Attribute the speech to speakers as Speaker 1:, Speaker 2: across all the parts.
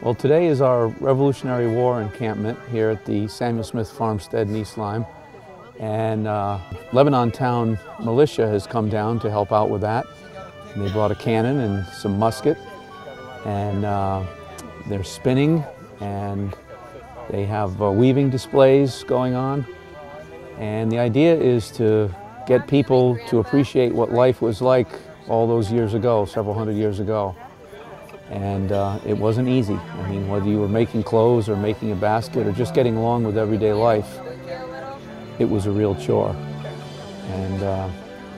Speaker 1: Well, today is our Revolutionary War encampment here at the Samuel Smith Farmstead in East Lyme. And uh, Lebanon Town Militia has come down to help out with that. And they brought a cannon and some musket. And uh, they're spinning and they have uh, weaving displays going on. And the idea is to get people to appreciate what life was like all those years ago, several hundred years ago. And uh, it wasn't easy. I mean, whether you were making clothes or making a basket or just getting along with everyday life, it was a real chore. And uh,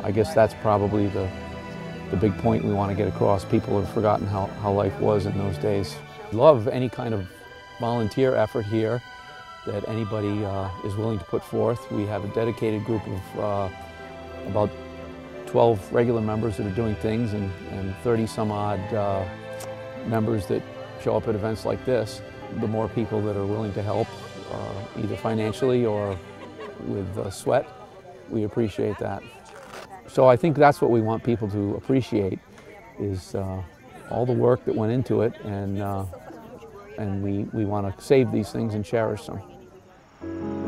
Speaker 1: I guess that's probably the, the big point we want to get across. People have forgotten how, how life was in those days. Love any kind of volunteer effort here that anybody uh, is willing to put forth. We have a dedicated group of uh, about 12 regular members that are doing things and, and 30 some odd members that show up at events like this. The more people that are willing to help, uh, either financially or with uh, sweat, we appreciate that. So I think that's what we want people to appreciate is uh, all the work that went into it and, uh, and we, we want to save these things and cherish them.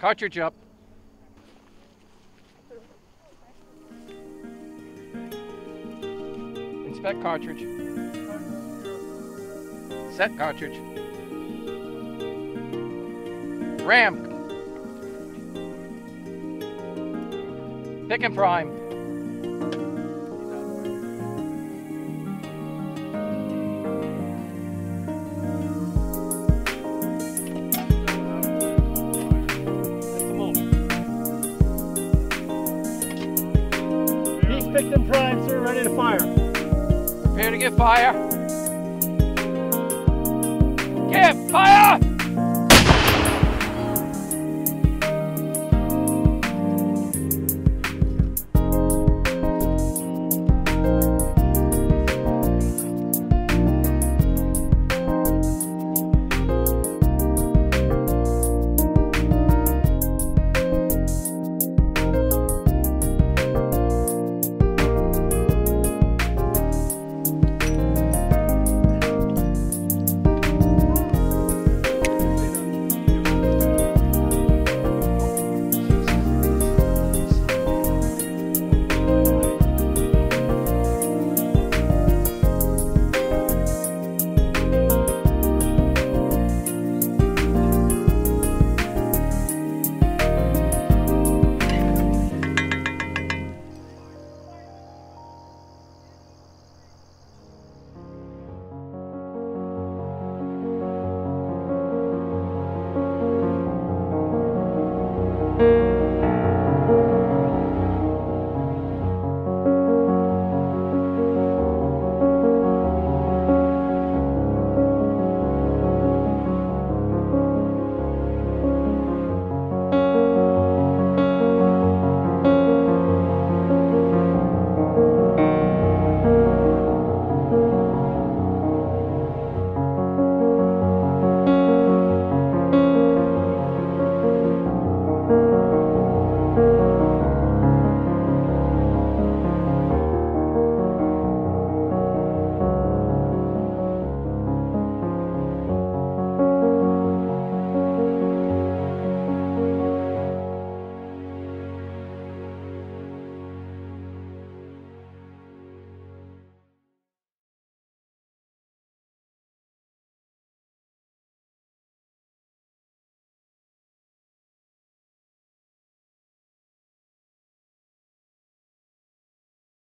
Speaker 2: Cartridge up. Inspect cartridge. Set cartridge. Ram. Pick and prime.
Speaker 3: Picked and primed, sir, ready to fire.
Speaker 2: Prepare to get fire. Get fire!